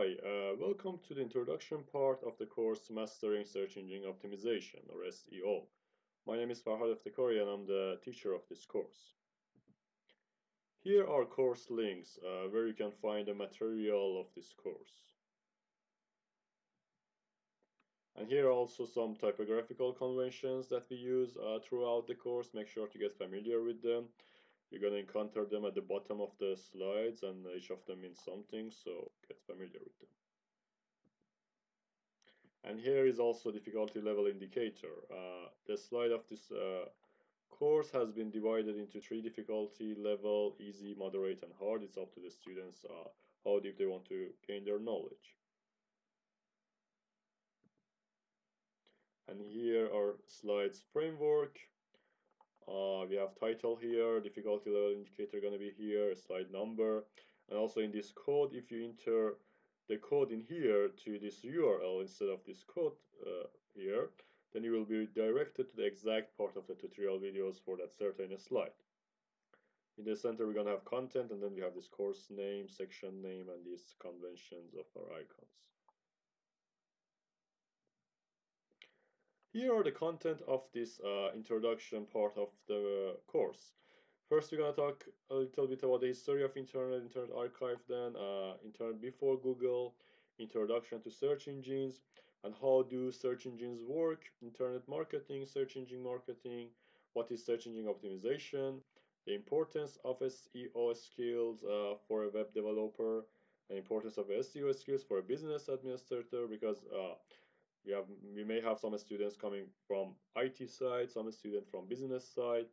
Hi, uh, welcome to the introduction part of the course Mastering Search Engine Optimization or SEO. My name is Farhad Eftekhari and I'm the teacher of this course. Here are course links uh, where you can find the material of this course. And here are also some typographical conventions that we use uh, throughout the course. Make sure to get familiar with them. You're going to encounter them at the bottom of the slides and each of them means something, so get familiar with them. And here is also difficulty level indicator. Uh, the slide of this uh, course has been divided into three difficulty level, easy, moderate, and hard. It's up to the students uh, how deep they want to gain their knowledge. And here are slides framework. Uh, we have title here, difficulty level indicator going to be here, slide number. And also in this code, if you enter the code in here to this URL instead of this code uh, here, then you will be directed to the exact part of the tutorial videos for that certain slide. In the center, we're going to have content, and then we have this course name, section name, and these conventions of our icons. Here are the content of this uh, introduction part of the course. First, we're going to talk a little bit about the history of Internet, Internet Archive, then uh, Internet before Google, introduction to search engines, and how do search engines work, Internet marketing, search engine marketing, what is search engine optimization, the importance of SEO skills uh, for a web developer, the importance of SEO skills for a business administrator, because uh, we have we may have some students coming from IT side, some students from business side.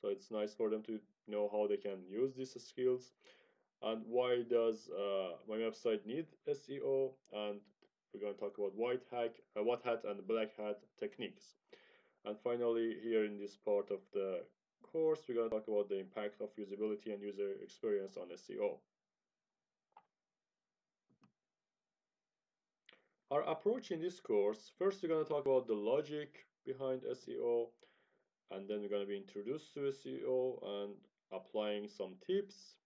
So it's nice for them to know how they can use these skills and why does uh, my website need SEO and we're going to talk about white hat, uh, white hat and black hat techniques. And finally, here in this part of the course, we're going to talk about the impact of usability and user experience on SEO. Our approach in this course, first we're going to talk about the logic behind SEO, and then we're going to be introduced to SEO and applying some tips,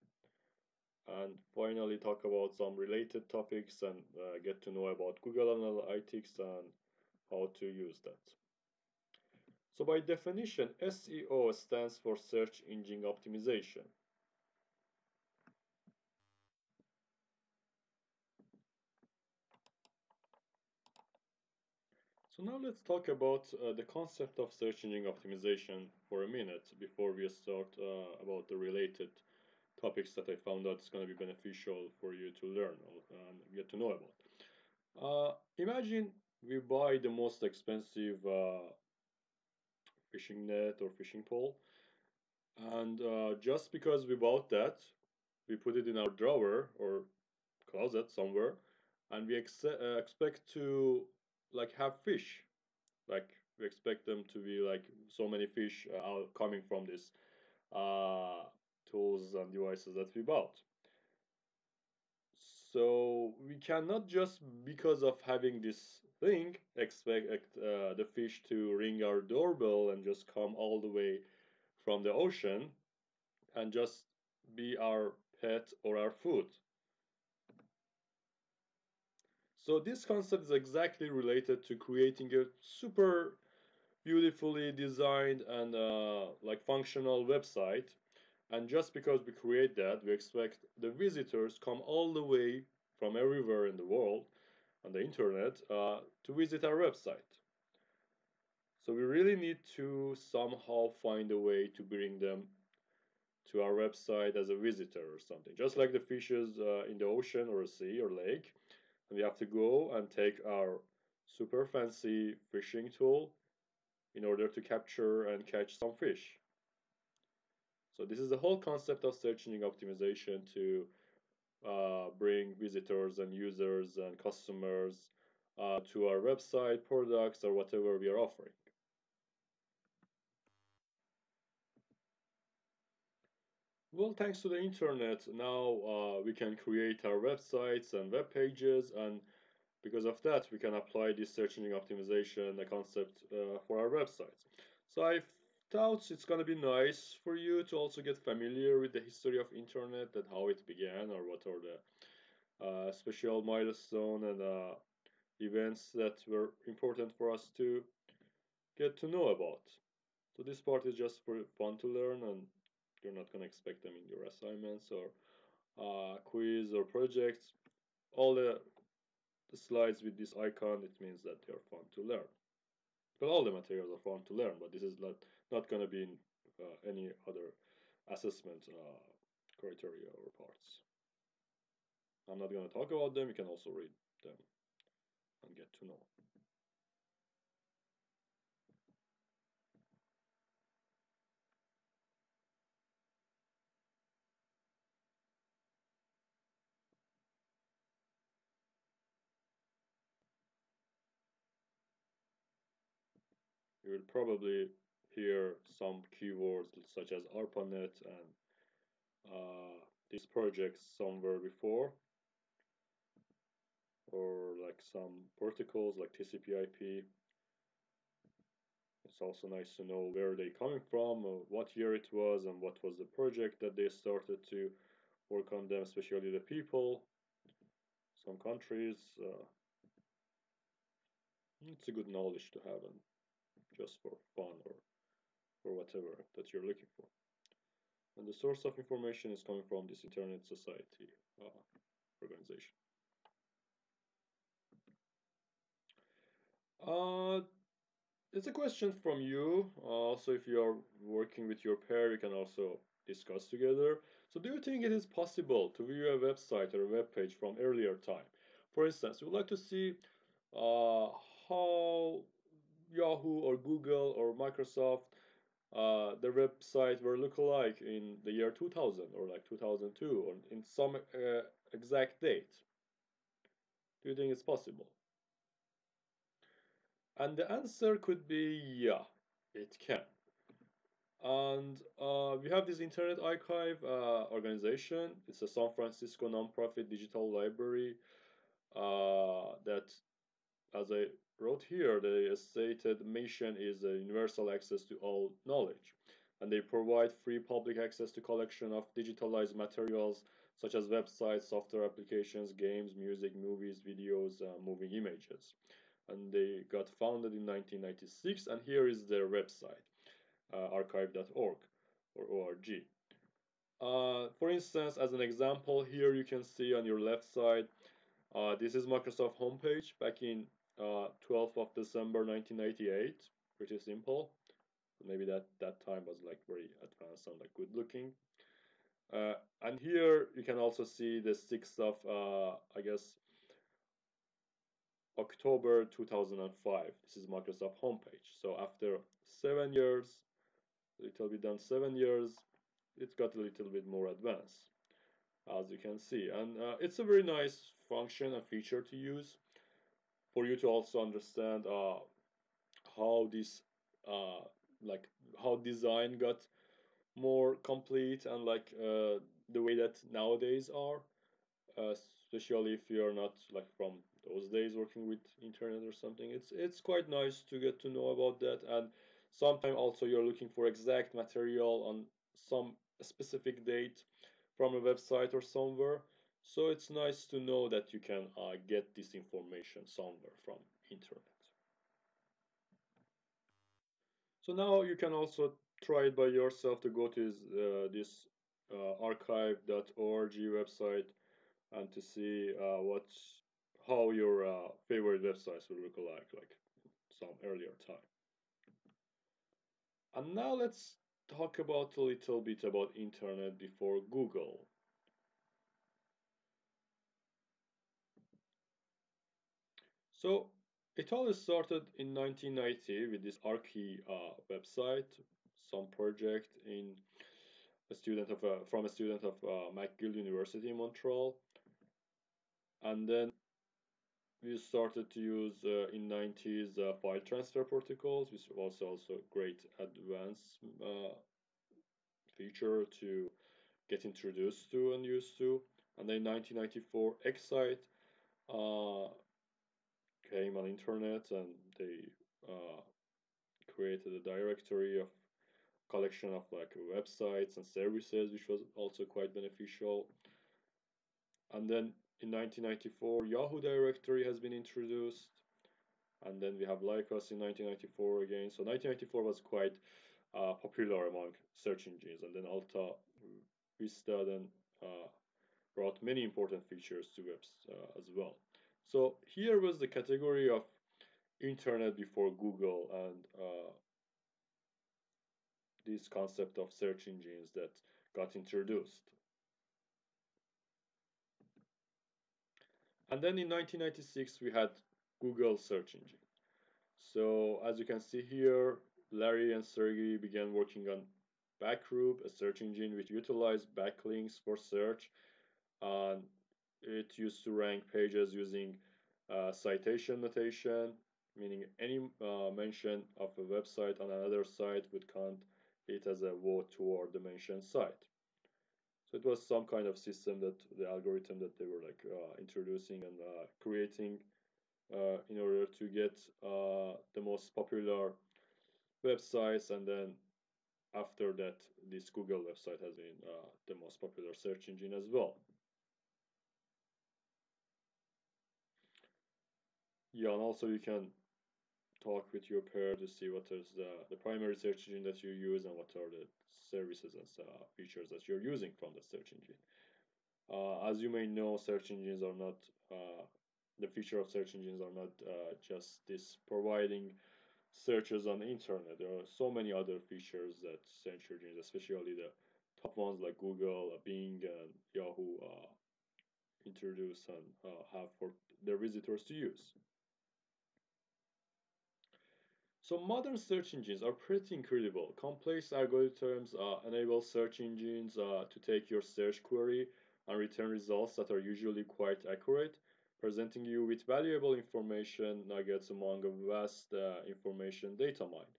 and finally talk about some related topics and uh, get to know about Google Analytics and how to use that. So by definition, SEO stands for Search Engine Optimization. Now let's talk about uh, the concept of search engine optimization for a minute before we start uh, about the related topics that I found out is going to be beneficial for you to learn and get to know about. Uh, imagine we buy the most expensive uh, fishing net or fishing pole and uh, just because we bought that we put it in our drawer or closet somewhere and we ex uh, expect to like have fish. Like we expect them to be like so many fish uh, out coming from this uh, tools and devices that we bought. So we cannot just because of having this thing expect uh, the fish to ring our doorbell and just come all the way from the ocean and just be our pet or our food so this concept is exactly related to creating a super beautifully designed and uh, like functional website. And just because we create that, we expect the visitors come all the way from everywhere in the world on the internet uh, to visit our website. So we really need to somehow find a way to bring them to our website as a visitor or something. Just like the fishes uh, in the ocean or a sea or lake, and we have to go and take our super fancy fishing tool in order to capture and catch some fish. So this is the whole concept of search engine optimization to uh, bring visitors and users and customers uh, to our website, products, or whatever we are offering. Well, thanks to the internet, now uh, we can create our websites and web pages, and because of that, we can apply this search engine optimization concept uh, for our websites. So I thought it's gonna be nice for you to also get familiar with the history of internet, that how it began, or what are the uh, special milestone and uh, events that were important for us to get to know about. So this part is just for fun to learn and you're not going to expect them in your assignments or uh, quiz or projects. All the, the slides with this icon, it means that they are fun to learn. But all the materials are fun to learn, but this is not, not going to be in uh, any other assessment uh, criteria or parts. I'm not going to talk about them, you can also read them and get to know. You will probably hear some keywords such as ARPANET and uh, these projects somewhere before or like some protocols like TCP IP. It's also nice to know where they coming from, uh, what year it was, and what was the project that they started to work on them, especially the people. Some countries, uh, it's a good knowledge to have, and just for fun or for whatever that you're looking for. And the source of information is coming from this Internet Society uh, organization. Uh, it's a question from you. Also, if you are working with your pair, you can also discuss together. So, do you think it is possible to view a website or a web page from earlier time? For instance, we would like to see uh, how Yahoo or Google or Microsoft uh, their website were look alike in the year 2000 or like 2002 or in some uh, exact date. Do you think it's possible? And the answer could be yeah, it can. And uh, we have this Internet Archive uh, organization. It's a San Francisco nonprofit digital library uh, that, as I wrote here, the stated mission is universal access to all knowledge. And they provide free public access to collection of digitalized materials such as websites, software applications, games, music, movies, videos, uh, moving images. And they got founded in 1996 and here is their website uh, archive.org or org uh, for instance as an example here you can see on your left side uh, this is Microsoft homepage. Back in 12th uh, of December 1998 pretty simple maybe that that time was like very advanced and like good looking uh, and here you can also see the 6th of uh, I guess October 2005. This is Microsoft homepage. So after seven years, it will be done seven years, it got a little bit more advanced, as you can see. And uh, it's a very nice function and feature to use for you to also understand uh, how this, uh, like how design got more complete and like uh, the way that nowadays are, uh, especially if you're not like from those days working with internet or something. It's it's quite nice to get to know about that. And sometimes also you're looking for exact material on some specific date from a website or somewhere so it's nice to know that you can uh, get this information somewhere from internet so now you can also try it by yourself to go to uh, this uh, archive.org website and to see uh, what's how your uh, favorite websites will look like, like some earlier time. And now let's talk about a little bit about internet before Google. So it all started in 1990 with this Archie uh, website, some project in a student of a, from a student of uh, McGill University in Montreal, and then we started to use uh, in 90s uh, file transfer protocols which was also a great advanced uh, feature to get introduced to and used to. And then 1994 excite uh, came on internet and they uh, created a directory of collection of like websites and services which was also quite beneficial and then in 1994, Yahoo directory has been introduced. And then we have Lycos in 1994 again. So 1994 was quite uh, popular among search engines. And then Alta Vista then uh, brought many important features to webs uh, as well. So here was the category of internet before Google and uh, this concept of search engines that got introduced. And then in 1996, we had Google search engine. So as you can see here, Larry and Sergey began working on Backrub, a search engine which utilized backlinks for search. And it used to rank pages using uh, citation notation, meaning any uh, mention of a website on another site would count it as a vote toward the mentioned site. So it was some kind of system that the algorithm that they were like uh, introducing and uh, creating uh, in order to get uh, the most popular websites and then after that this Google website has been the most popular search engine as well. Yeah, and also you can talk with your pair to see what is the, the primary search engine that you use and what are the services and uh, features that you're using from the search engine. Uh, as you may know, search engines are not, uh, the feature of search engines are not uh, just this providing searches on the internet. There are so many other features that search engines, especially the top ones like Google, uh, Bing, and Yahoo, uh, introduce and have for their visitors to use. So modern search engines are pretty incredible. Complex algorithms uh, enable search engines uh, to take your search query and return results that are usually quite accurate, presenting you with valuable information nuggets among a vast uh, information data mine.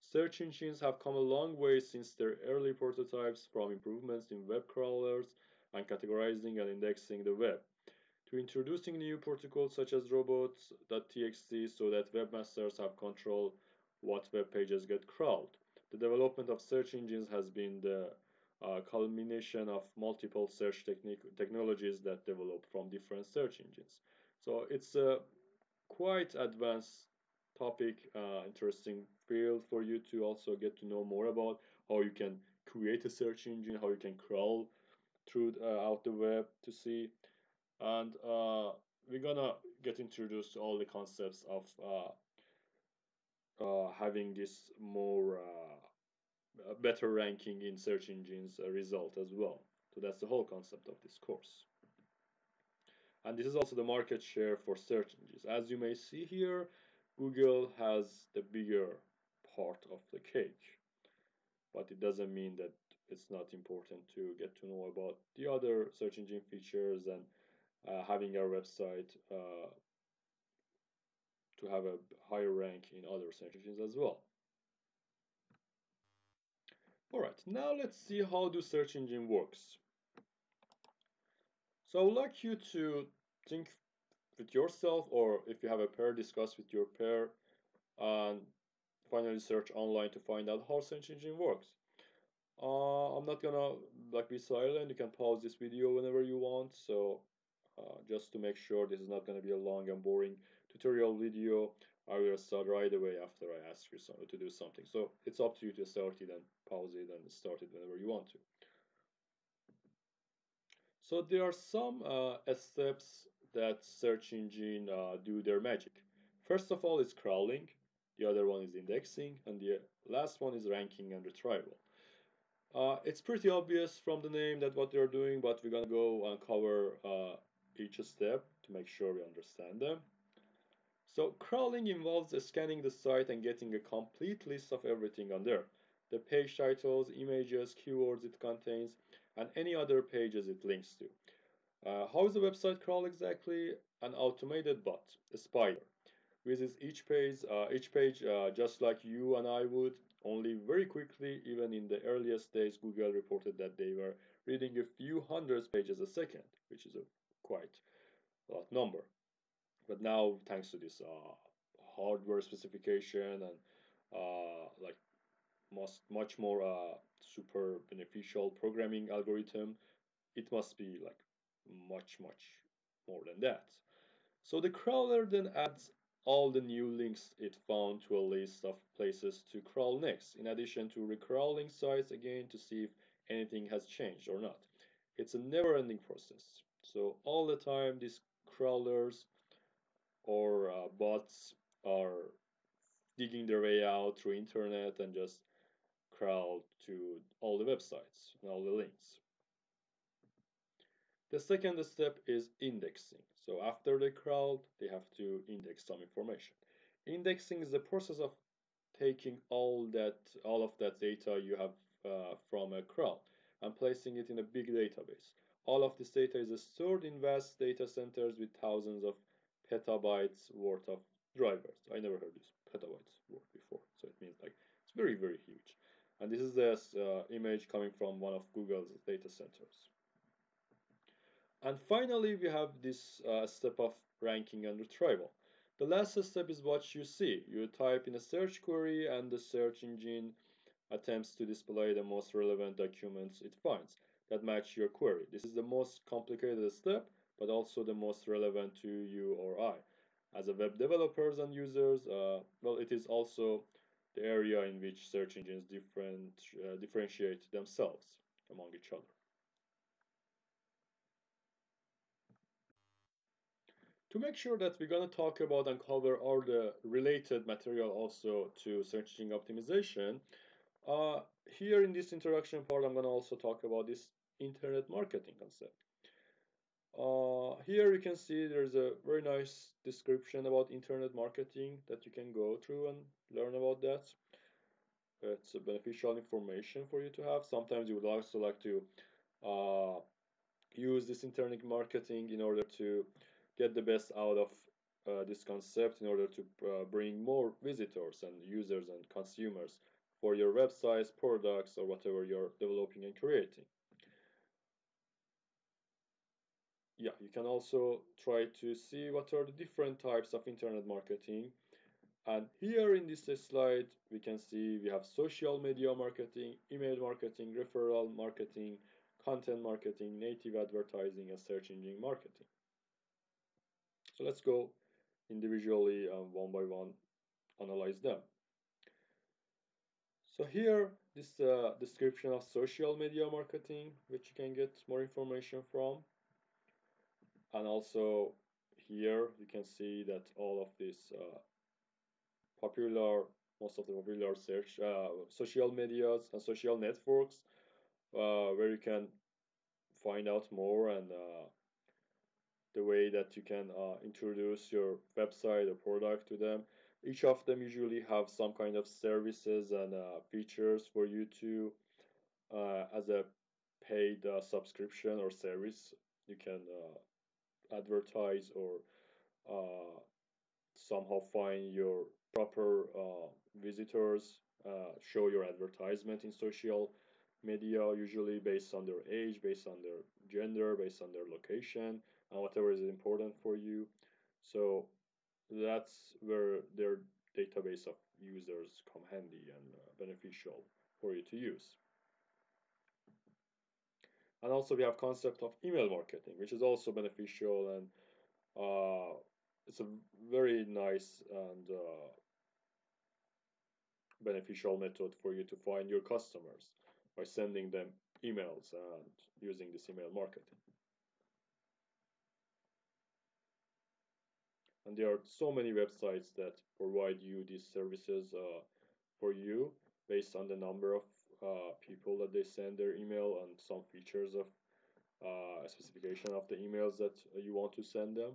Search engines have come a long way since their early prototypes from improvements in web crawlers and categorizing and indexing the web to introducing new protocols such as robots.txt so that webmasters have control what web pages get crawled. The development of search engines has been the uh, culmination of multiple search technique technologies that develop from different search engines. So it's a quite advanced topic, uh, interesting field for you to also get to know more about how you can create a search engine, how you can crawl through uh, out the web to see. And uh, we're gonna get introduced to all the concepts of uh, having this more uh, better ranking in search engines result as well. So that's the whole concept of this course. And this is also the market share for search engines. As you may see here, Google has the bigger part of the cake. But it doesn't mean that it's not important to get to know about the other search engine features and uh, having our website uh, to have a higher rank in other search engines as well. Alright, now let's see how the search engine works. So I would like you to think with yourself or if you have a pair, discuss with your pair and finally search online to find out how search engine works. Uh, I'm not gonna like be silent, you can pause this video whenever you want, so uh, just to make sure this is not gonna be a long and boring tutorial video, I will start right away after I ask you to do something. So it's up to you to start it and pause it and start it whenever you want to. So there are some uh, steps that search engine uh, do their magic. First of all is crawling, the other one is indexing, and the last one is ranking and retrieval. Uh, it's pretty obvious from the name that what they're doing, but we're gonna go and cover uh, each step to make sure we understand them. So crawling involves scanning the site and getting a complete list of everything on there. The page titles, images, keywords it contains, and any other pages it links to. Uh, how is the website crawl exactly? An automated bot, a spider, visits each page, uh, each page uh, just like you and I would, only very quickly, even in the earliest days, Google reported that they were reading a few hundred pages a second, which is a quite a lot number. But now, thanks to this uh, hardware specification and uh, like much much more uh, super beneficial programming algorithm, it must be like much much more than that. So the crawler then adds all the new links it found to a list of places to crawl next, in addition to recrawling sites again to see if anything has changed or not. It's a never-ending process. So all the time these crawlers or uh, bots are digging their way out through internet and just crawl to all the websites and all the links. The second step is indexing. So after they crawled, they have to index some information. Indexing is the process of taking all that all of that data you have uh, from a crawl and placing it in a big database. All of this data is stored in vast data centers with thousands of petabytes worth of drivers. I never heard this petabytes word before, so it means like it's very very huge. And this is this uh, image coming from one of Google's data centers. And finally, we have this uh, step of ranking and retrieval. The last step is what you see. You type in a search query and the search engine attempts to display the most relevant documents it finds that match your query. This is the most complicated step, but also the most relevant to you or I. As a web developers and users, uh, well, it is also the area in which search engines different, uh, differentiate themselves among each other. To make sure that we're going to talk about and cover all the related material also to search engine optimization, uh, here in this introduction part, I'm going to also talk about this internet marketing concept. Uh, here you can see there's a very nice description about internet marketing that you can go through and learn about that. It's a beneficial information for you to have. Sometimes you would also like to uh, use this internet marketing in order to get the best out of uh, this concept in order to uh, bring more visitors and users and consumers for your websites, products, or whatever you're developing and creating. Yeah, you can also try to see what are the different types of internet marketing. And here in this slide, we can see we have social media marketing, email marketing, referral marketing, content marketing, native advertising, and search engine marketing. So let's go individually um, one by one analyze them. So here, this uh, description of social media marketing, which you can get more information from. And also here, you can see that all of these uh, popular, most of the popular search, uh, social medias and social networks, uh, where you can find out more and uh, the way that you can uh, introduce your website or product to them. Each of them usually have some kind of services and uh, features for you to, as a paid subscription or service, you can advertise or uh, somehow find your proper visitors, show your advertisement in social media, usually based on their age, based on their gender, based on their location, and whatever is important for you. So that's where their database of users come handy and uh, beneficial for you to use. And also we have concept of email marketing, which is also beneficial and uh, it's a very nice and uh, beneficial method for you to find your customers by sending them emails and using this email marketing. and there are so many websites that provide you these services uh, for you based on the number of uh, people that they send their email and some features of uh, a specification of the emails that you want to send them.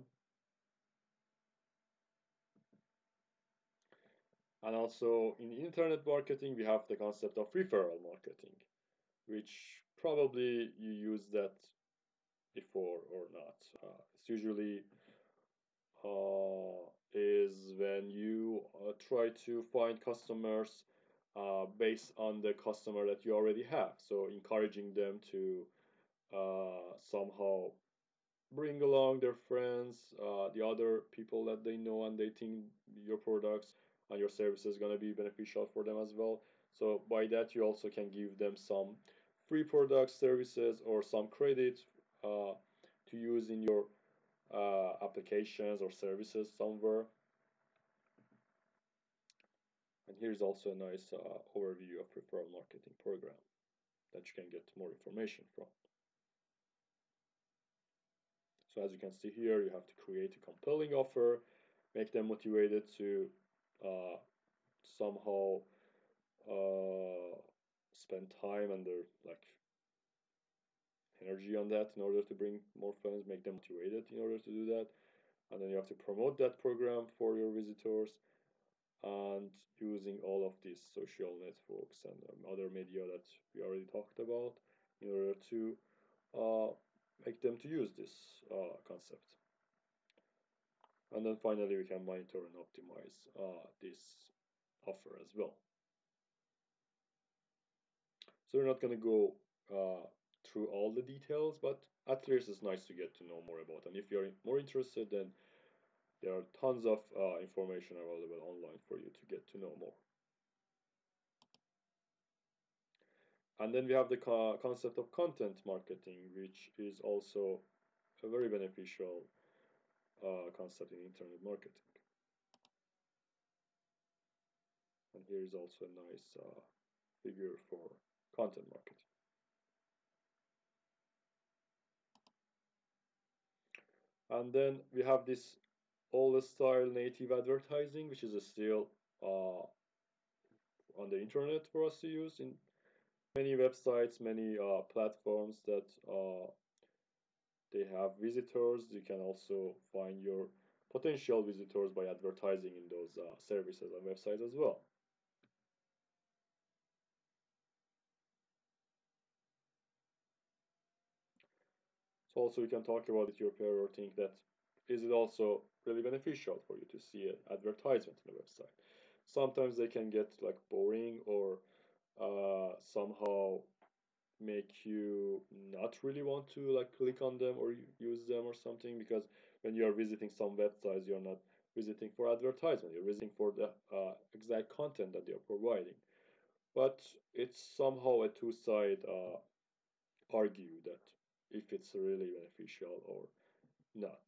And also in internet marketing, we have the concept of referral marketing, which probably you use that before or not. Uh, it's usually uh, is when you uh, try to find customers uh, based on the customer that you already have. So encouraging them to uh, somehow bring along their friends, uh, the other people that they know and they think your products and your services is going to be beneficial for them as well. So by that you also can give them some free products, services, or some credit uh, to use in your uh, applications or services somewhere. And here's also a nice uh, overview of referral marketing program that you can get more information from. So as you can see here, you have to create a compelling offer, make them motivated to uh, somehow uh, spend time and their like energy on that in order to bring more fans, make them motivated in order to do that. And then you have to promote that program for your visitors and using all of these social networks and um, other media that we already talked about in order to uh, make them to use this uh, concept. And then finally, we can monitor and optimize uh, this offer as well. So we're not going to go uh, through all the details, but at least it's nice to get to know more about. And if you're more interested, then there are tons of uh, information available online for you to get to know more. And then we have the co concept of content marketing, which is also a very beneficial uh, concept in internet marketing. And here is also a nice uh, figure for content marketing. And then we have this old style native advertising, which is still uh, on the internet for us to use in many websites, many uh, platforms that uh, they have visitors. You can also find your potential visitors by advertising in those uh, services and websites as well. So also you can talk about it your pair or think that is it also really beneficial for you to see an advertisement on the website. Sometimes they can get like boring or uh, somehow make you not really want to like click on them or use them or something because when you are visiting some websites you're not visiting for advertisement you're visiting for the uh, exact content that they're providing but it's somehow a two-side uh, argue that if it's really beneficial or not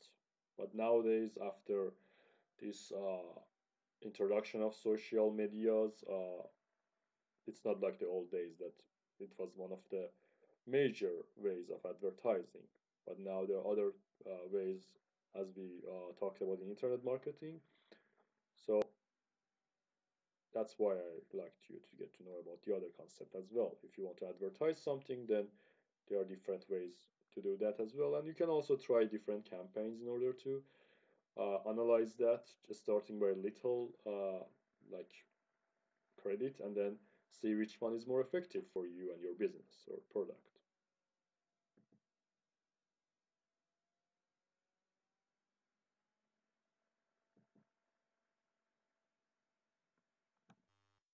but nowadays after this uh, introduction of social medias uh, it's not like the old days that it was one of the major ways of advertising. But now there are other uh, ways, as we uh, talked about in internet marketing. So that's why I liked you to get to know about the other concept as well. If you want to advertise something, then there are different ways to do that as well. And you can also try different campaigns in order to uh, analyze that, just starting by little uh, like credit and then see which one is more effective for you and your business or product.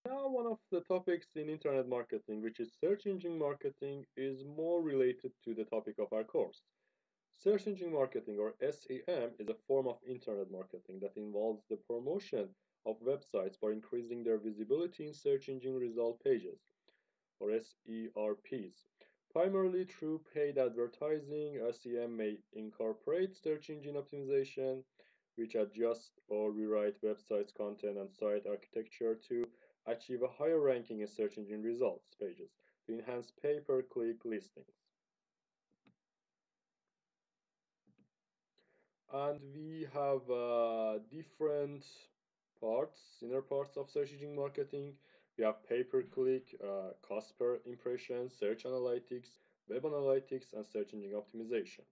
Now, one of the topics in internet marketing, which is search engine marketing, is more related to the topic of our course. Search engine marketing, or SEM, is a form of internet marketing that involves the promotion of websites by increasing their visibility in search engine result pages, or SERPs. Primarily through paid advertising, SEM may incorporate search engine optimization, which adjusts or rewrite websites' content and site architecture to achieve a higher ranking in search engine results pages to enhance pay-per-click listings. And we have uh, different parts, inner parts of search engine marketing. We have pay-per-click, uh, cost per impression, search analytics, web analytics, and search engine optimization.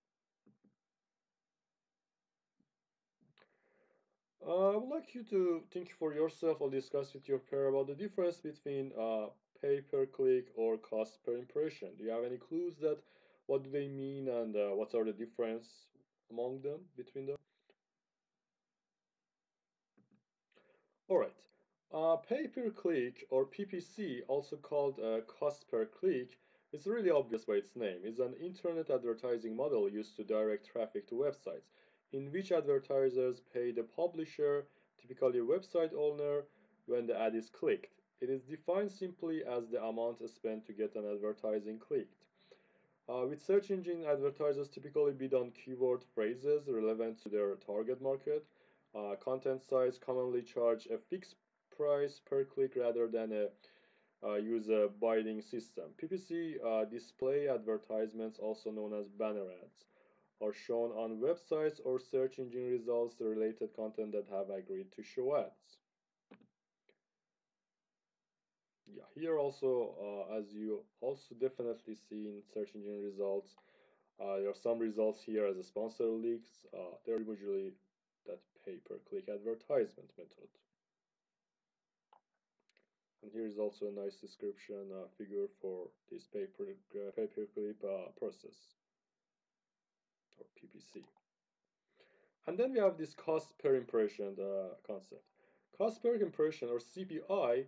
I would like you to think for yourself or discuss with your pair about the difference between uh, pay per click or cost per impression. Do you have any clues that what do they mean and uh, what are the difference among them between them? All right. Uh, pay per click or PPC, also called uh, cost per click, is really obvious by its name. It's an internet advertising model used to direct traffic to websites in which advertisers pay the publisher, typically website owner, when the ad is clicked. It is defined simply as the amount spent to get an advertising clicked. Uh, with search engine, advertisers typically bid on keyword phrases relevant to their target market. Uh, content sites commonly charge a fixed price per click rather than a uh, use a bidding system. PPC uh, display advertisements, also known as banner ads, are shown on websites or search engine results related content that have agreed to show ads. Yeah, here also, uh, as you also definitely see in search engine results, uh, there are some results here as a sponsor links. Uh, they're usually that pay-per-click advertisement method. And here is also a nice description uh, figure for this pay-per-click uh, process, or PPC. And then we have this cost per impression uh, concept. Cost per impression, or CPI,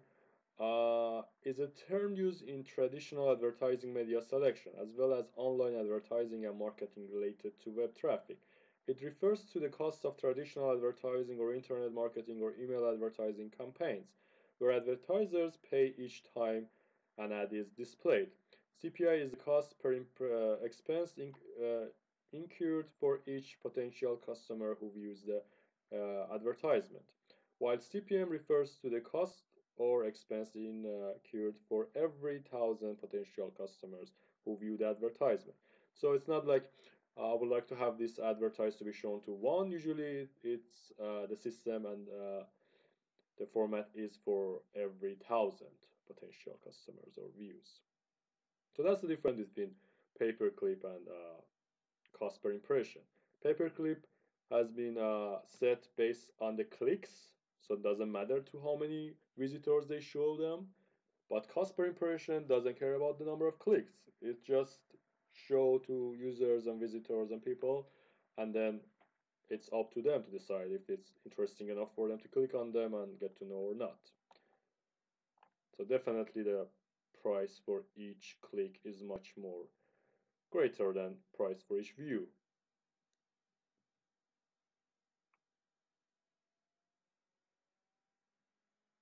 uh, is a term used in traditional advertising media selection, as well as online advertising and marketing related to web traffic. It refers to the cost of traditional advertising or internet marketing or email advertising campaigns where advertisers pay each time an ad is displayed. CPI is the cost per uh, expense in, uh, incurred for each potential customer who views the uh, advertisement, while CPM refers to the cost or expense incurred for every thousand potential customers who view the advertisement. So it's not like uh, I would like to have this advertised to be shown to one. Usually it's uh, the system and uh, the format is for every thousand potential customers or views. So that's the difference between pay-per-click and uh, cost per impression. Pay-per-click has been uh, set based on the clicks, so it doesn't matter to how many visitors they show them. But cost per impression doesn't care about the number of clicks. It just show to users and visitors and people, and then it's up to them to decide if it's interesting enough for them to click on them and get to know or not. So definitely the price for each click is much more greater than price for each view.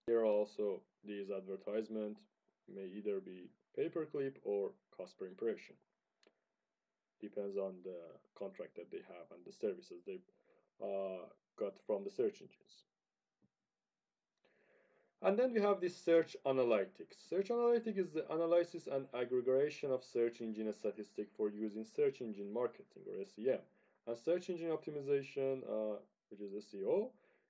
Here also these advertisement may either be pay-per-click or cost per impression depends on the contract that they have and the services they uh, got from the search engines. And then we have this search analytics. Search analytics is the analysis and aggregation of search engine statistics for use in search engine marketing or SEM. And search engine optimization, uh, which is SEO.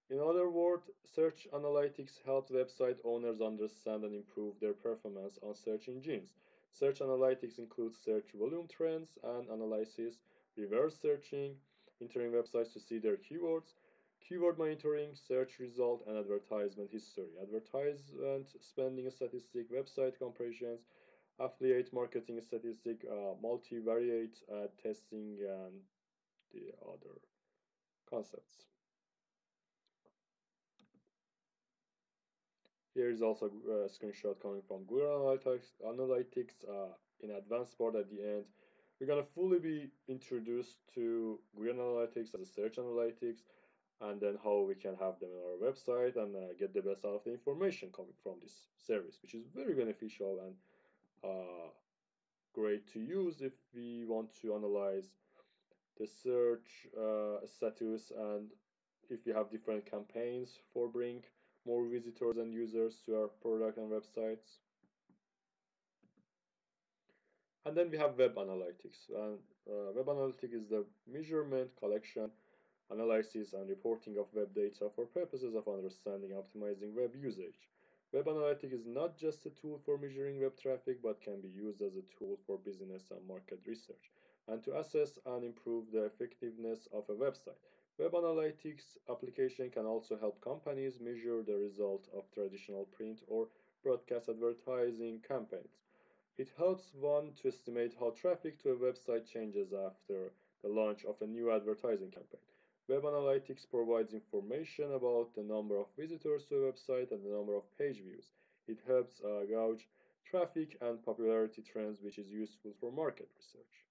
In other words, search analytics helps website owners understand and improve their performance on search engines. Search analytics includes search volume trends and analysis, reverse searching, entering websites to see their keywords, keyword monitoring, search result, and advertisement history, advertisement spending statistic, website comparisons, affiliate marketing statistic, uh, multivariate ad testing, and the other concepts. Here is also a screenshot coming from Google Analytics, Analytics uh, in advanced part at the end. We're going to fully be introduced to Google Analytics as a search analytics and then how we can have them on our website and uh, get the best out of the information coming from this service, which is very beneficial and uh, great to use if we want to analyze the search uh, status and if we have different campaigns for Brink more visitors and users to our product and websites. And then we have web analytics. And uh, web analytics is the measurement, collection, analysis, and reporting of web data for purposes of understanding and optimizing web usage. Web analytics is not just a tool for measuring web traffic, but can be used as a tool for business and market research, and to assess and improve the effectiveness of a website. Web analytics application can also help companies measure the result of traditional print or broadcast advertising campaigns. It helps one to estimate how traffic to a website changes after the launch of a new advertising campaign. Web analytics provides information about the number of visitors to a website and the number of page views. It helps uh, gauge traffic and popularity trends, which is useful for market research.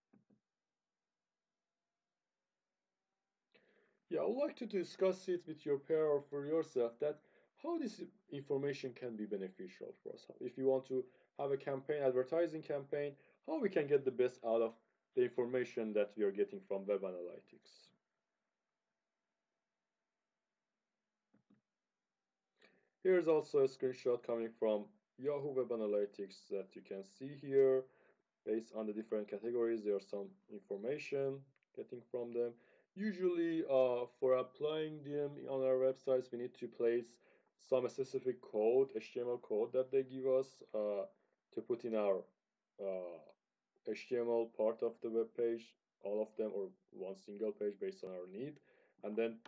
Yeah, I would like to discuss it with your pair or for yourself that how this information can be beneficial for us. If you want to have a campaign, advertising campaign, how we can get the best out of the information that we are getting from web analytics. Here's also a screenshot coming from Yahoo Web Analytics that you can see here. Based on the different categories, there's some information getting from them. Usually, uh, for applying them on our websites, we need to place some specific code, HTML code that they give us uh, to put in our uh, HTML part of the web page, all of them or one single page based on our need. And then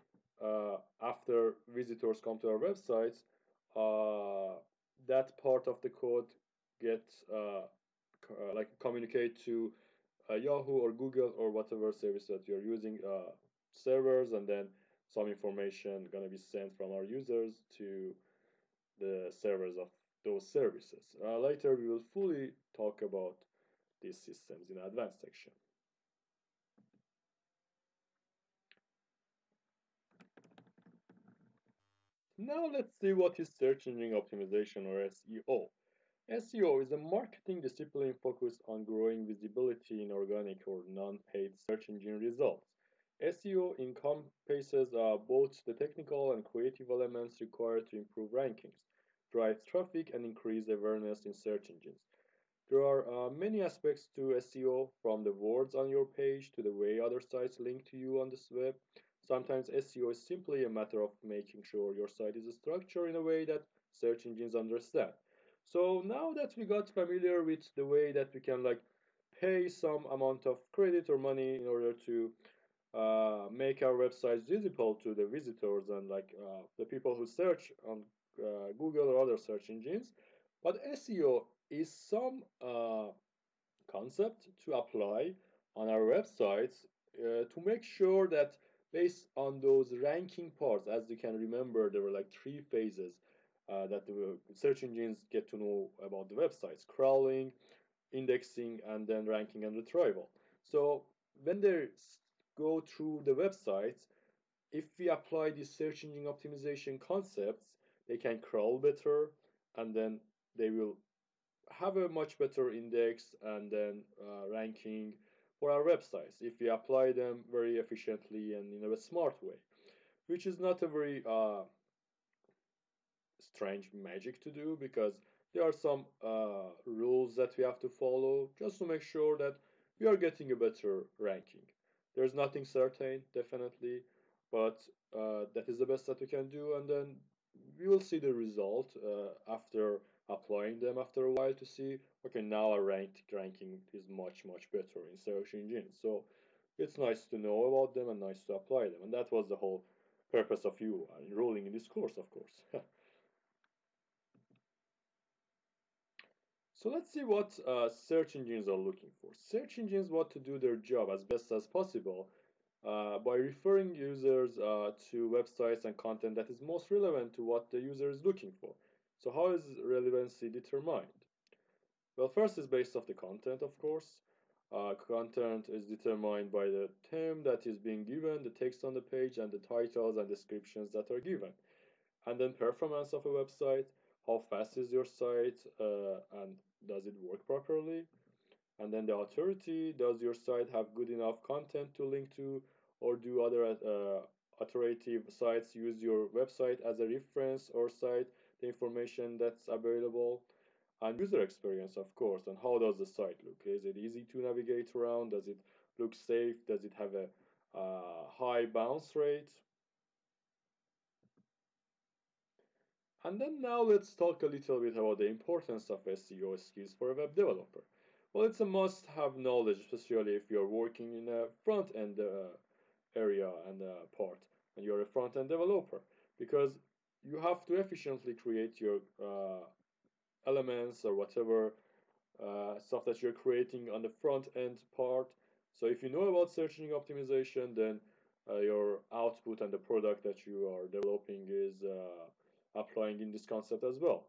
uh, after visitors come to our websites, that part of the code gets uh, uh, like communicate to Yahoo or Google or whatever service that you're using servers and then some information gonna be sent from our users to the servers of those services. Uh, later we will fully talk about these systems in advanced section. Now let's see what is search engine optimization or SEO. SEO is a marketing discipline focused on growing visibility in organic or non-paid search engine results. SEO encompasses uh, both the technical and creative elements required to improve rankings, drive traffic, and increase awareness in search engines. There are uh, many aspects to SEO, from the words on your page to the way other sites link to you on this web. Sometimes SEO is simply a matter of making sure your site is structured in a way that search engines understand. So now that we got familiar with the way that we can like pay some amount of credit or money in order to uh, make our websites visible to the visitors and like uh, the people who search on uh, Google or other search engines. But SEO is some uh, concept to apply on our websites uh, to make sure that based on those ranking parts, as you can remember, there were like three phases uh, that the search engines get to know about the websites crawling, indexing, and then ranking and retrieval. So when they go through the websites, if we apply these search engine optimization concepts, they can crawl better and then they will have a much better index and then uh, ranking for our websites if we apply them very efficiently and in a smart way, which is not a very uh, strange magic to do because there are some uh, rules that we have to follow just to make sure that we are getting a better ranking. There's nothing certain, definitely, but uh, that is the best that we can do, and then we will see the result uh, after applying them after a while to see okay now our ranked ranking is much much better in search engines so it's nice to know about them and nice to apply them and that was the whole purpose of you enrolling in this course of course So let's see what uh, search engines are looking for. Search engines want to do their job as best as possible uh, by referring users uh, to websites and content that is most relevant to what the user is looking for. So how is relevancy determined? Well, first is based off the content, of course. Uh, content is determined by the term that is being given, the text on the page, and the titles and descriptions that are given. And then performance of a website, how fast is your site, uh, and does it work properly? And then the authority, does your site have good enough content to link to, or do other uh, authoritative sites use your website as a reference or cite the information that's available? And user experience, of course, and how does the site look? Is it easy to navigate around? Does it look safe? Does it have a uh, high bounce rate? And then now let's talk a little bit about the importance of SEO skills for a web developer. Well, it's a must-have knowledge, especially if you're working in a front-end uh, area and uh, part, and you're a front-end developer, because you have to efficiently create your uh, elements or whatever uh, stuff that you're creating on the front-end part. So if you know about search engine optimization, then uh, your output and the product that you are developing is uh, applying in this concept as well.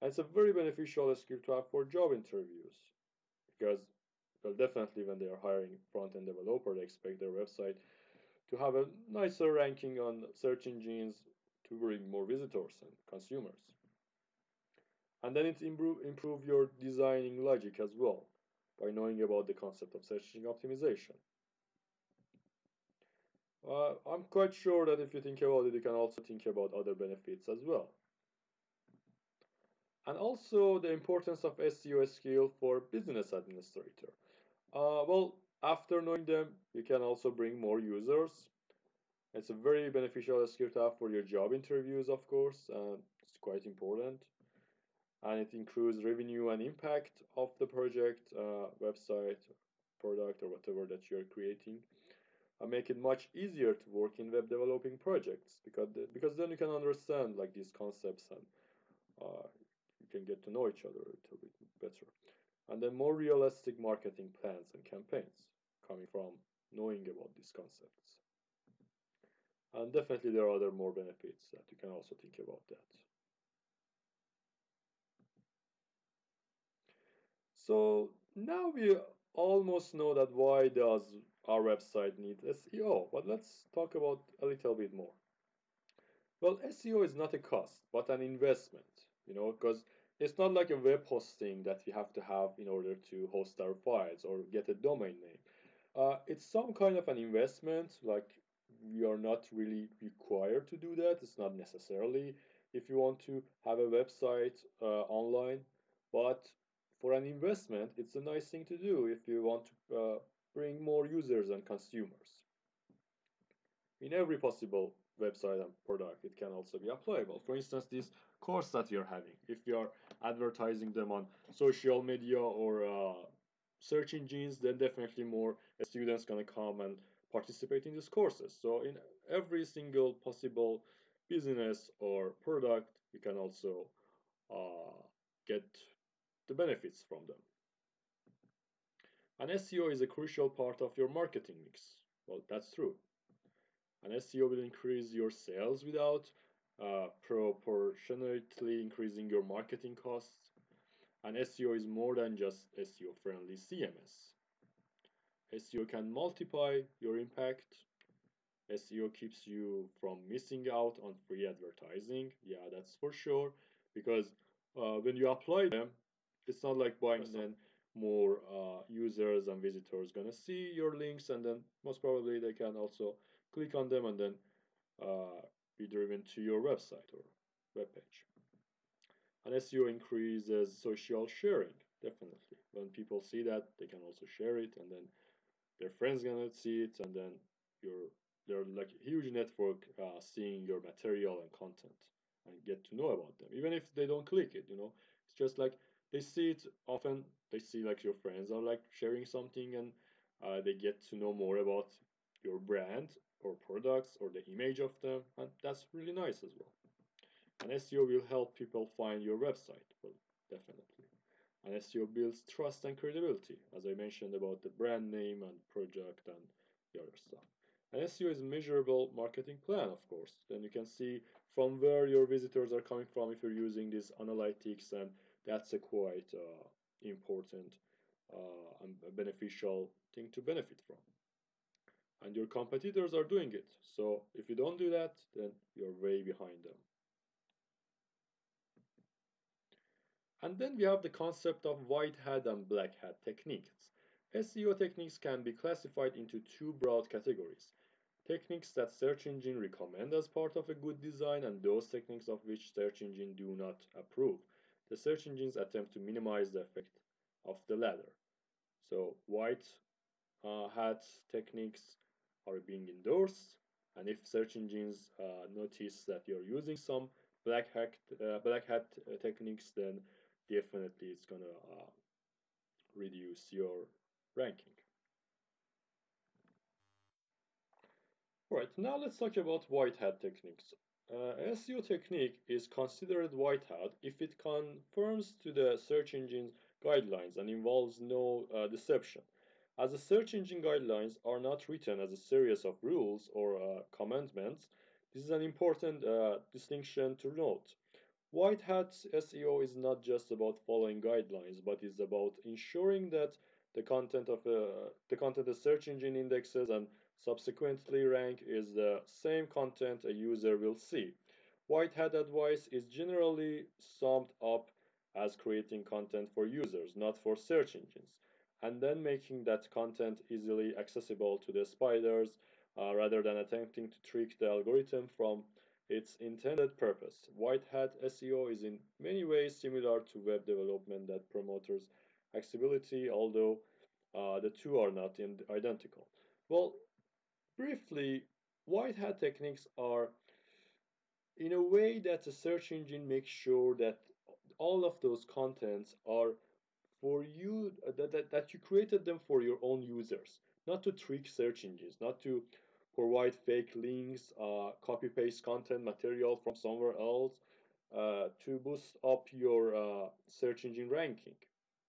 And it's a very beneficial skill to have for job interviews because well, definitely when they are hiring front-end developer, they expect their website to have a nicer ranking on search engines to bring more visitors and consumers. And then it improve improve your designing logic as well. by knowing about the concept of search engine optimization. Uh, I'm quite sure that if you think about it, you can also think about other benefits as well. And also the importance of SEO skill for business administrator. Uh, well, after knowing them, you can also bring more users. It's a very beneficial skill to have for your job interviews, of course, it's quite important. And it includes revenue and impact of the project, uh, website, product, or whatever that you're creating and make it much easier to work in web developing projects because the, because then you can understand like these concepts and uh, you can get to know each other a little bit better. And then more realistic marketing plans and campaigns coming from knowing about these concepts. And definitely there are other more benefits that you can also think about that so now we almost know that why does our website need SEO. But let's talk about a little bit more. Well, SEO is not a cost, but an investment, you know, because it's not like a web hosting that we have to have in order to host our files or get a domain name. Uh, it's some kind of an investment, like we are not really required to do that. It's not necessarily if you want to have a website uh, online, but for an investment, it's a nice thing to do if you want to uh, bring more users and consumers. In every possible website and product, it can also be applicable. For instance, this course that you're having, if you're advertising them on social media or uh, search engines, then definitely more students gonna come and participate in these courses. So in every single possible business or product, you can also uh, get the benefits from them. An SEO is a crucial part of your marketing mix. Well, that's true. An SEO will increase your sales without uh, proportionately increasing your marketing costs. And SEO is more than just SEO friendly CMS. SEO can multiply your impact. SEO keeps you from missing out on free advertising. Yeah, that's for sure. Because uh, when you apply them, it's not like buying them more uh, users and visitors gonna see your links and then most probably they can also click on them and then uh, be driven to your website or web page. And SEO increases social sharing definitely. When people see that they can also share it and then their friends gonna see it and then your they're like a huge network uh, seeing your material and content and get to know about them even if they don't click it you know? It's just like they see it often. They see like your friends are like sharing something and uh, they get to know more about your brand or products or the image of them and that's really nice as well. And seo will help people find your website well definitely. And seo builds trust and credibility as i mentioned about the brand name and project and the other stuff. And SEO is a measurable marketing plan, of course. Then you can see from where your visitors are coming from if you're using these analytics and that's a quite uh, important uh, and beneficial thing to benefit from. And your competitors are doing it. So if you don't do that, then you're way behind them. And then we have the concept of white hat and black hat techniques. SEO techniques can be classified into two broad categories. Techniques that search engine recommend as part of a good design and those techniques of which search engine do not approve the search engines attempt to minimize the effect of the latter. So white uh, hat techniques are being endorsed, and if search engines uh, notice that you're using some black hat uh, black hat uh, techniques, then definitely it's gonna uh, reduce your ranking. Right now let's talk about white hat techniques. Uh, SEO technique is considered white hat if it conforms to the search engine guidelines and involves no uh, deception. As the search engine guidelines are not written as a series of rules or uh, commandments, this is an important uh, distinction to note. White hat SEO is not just about following guidelines, but is about ensuring that the content of uh, the content the search engine indexes and subsequently rank is the same content a user will see. White hat advice is generally summed up as creating content for users, not for search engines. and then making that content easily accessible to the spiders uh, rather than attempting to trick the algorithm from its intended purpose. White hat SEO is in many ways similar to web development that promotes accessibility, although uh, the two are not identical. Well, briefly, white hat techniques are in a way that the search engine makes sure that all of those contents are for you that, that, that you created them for your own users not to trick search engines not to provide fake links uh, copy paste content material from somewhere else uh, to boost up your uh, search engine ranking.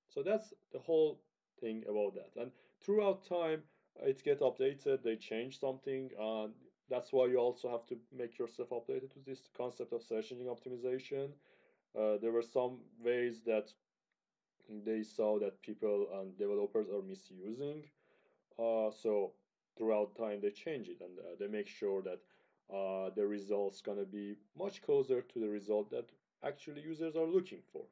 So that's the whole thing about that. And throughout time it gets updated they change something and that's why you also have to make yourself updated to this concept of search engine optimization uh, there were some ways that they saw that people and developers are misusing. Uh, so throughout time they change it and uh, they make sure that uh, the results gonna be much closer to the result that actually users are looking for.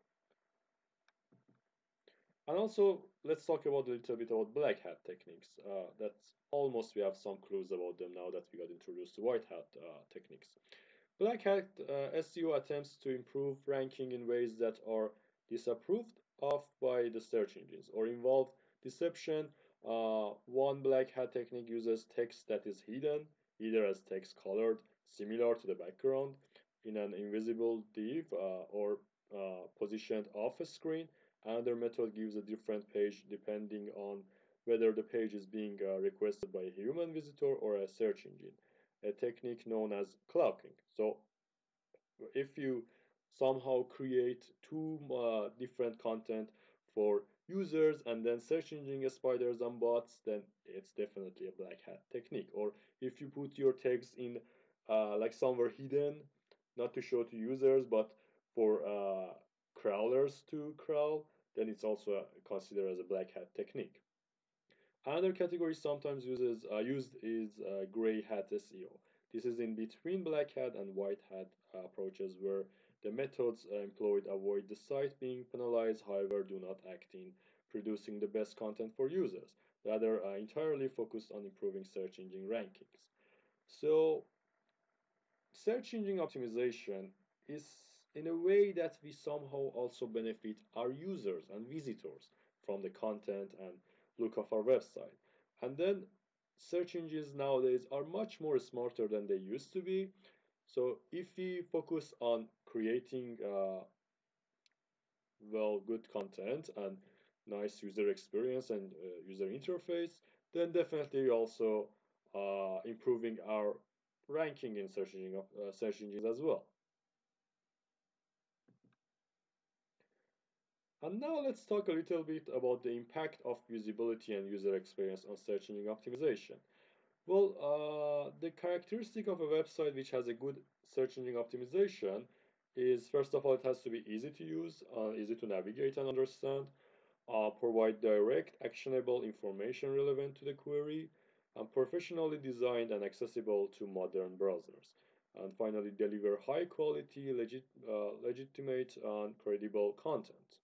And also, let's talk about a little bit about black hat techniques. Uh, that's almost we have some clues about them now that we got introduced to white hat uh, techniques. Black hat uh, SEO attempts to improve ranking in ways that are disapproved of by the search engines or involve deception. Uh, one black hat technique uses text that is hidden, either as text colored similar to the background in an invisible div uh, or uh, positioned off a screen. Another method gives a different page depending on whether the page is being uh, requested by a human visitor or a search engine, a technique known as cloaking. So if you somehow create two uh, different content for users and then search engine spiders and bots then it's definitely a black hat technique or if you put your text in uh, like somewhere hidden not to show to users but for uh, crawlers to crawl then it's also considered as a black hat technique. Another category sometimes uses uh, used is uh, gray hat seo this is in between black hat and white hat approaches where the methods employed avoid the site being penalized, however, do not act in producing the best content for users, rather are entirely focused on improving search engine rankings. So, search engine optimization is in a way that we somehow also benefit our users and visitors from the content and look of our website. And then search engines nowadays are much more smarter than they used to be so if we focus on creating uh, well good content and nice user experience and uh, user interface, then definitely also uh, improving our ranking in search, engine, uh, search engines as well. And now let's talk a little bit about the impact of visibility and user experience on search engine optimization. Well, uh, the characteristic of a website which has a good search engine optimization is first of all, it has to be easy to use, uh, easy to navigate and understand, uh, provide direct, actionable information relevant to the query, and professionally designed and accessible to modern browsers. And finally, deliver high quality, legit, uh, legitimate, and credible content.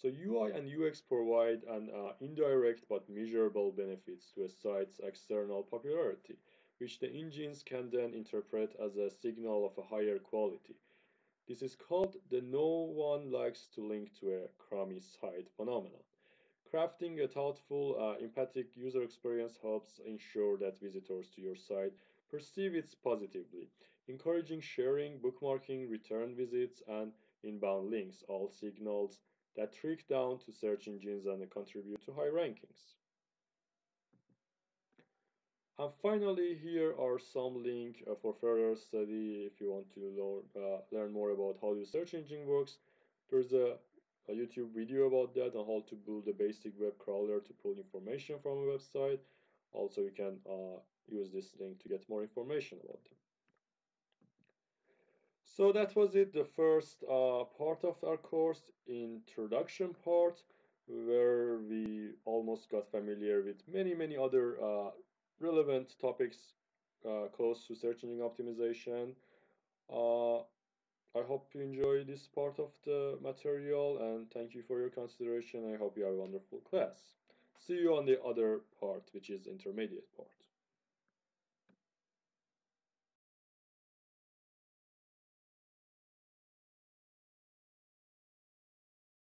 So UI and UX provide an uh, indirect but measurable benefits to a site's external popularity, which the engines can then interpret as a signal of a higher quality. This is called the no one likes to link to a crummy site phenomenon. Crafting a thoughtful, uh, empathic user experience helps ensure that visitors to your site perceive it positively, encouraging sharing, bookmarking, return visits, and inbound links, all signals that trick down to search engines and contribute to high rankings. And finally, here are some links uh, for further study if you want to learn, uh, learn more about how the search engine works. There's a, a, YouTube video about that and how to build a basic web crawler to pull information from a website. Also, you can uh, use this link to get more information about them. So that was it, the first uh, part of our course, introduction part, where we almost got familiar with many, many other uh, relevant topics uh, close to search engine optimization. Uh, I hope you enjoy this part of the material and thank you for your consideration. I hope you have a wonderful class. See you on the other part, which is intermediate part.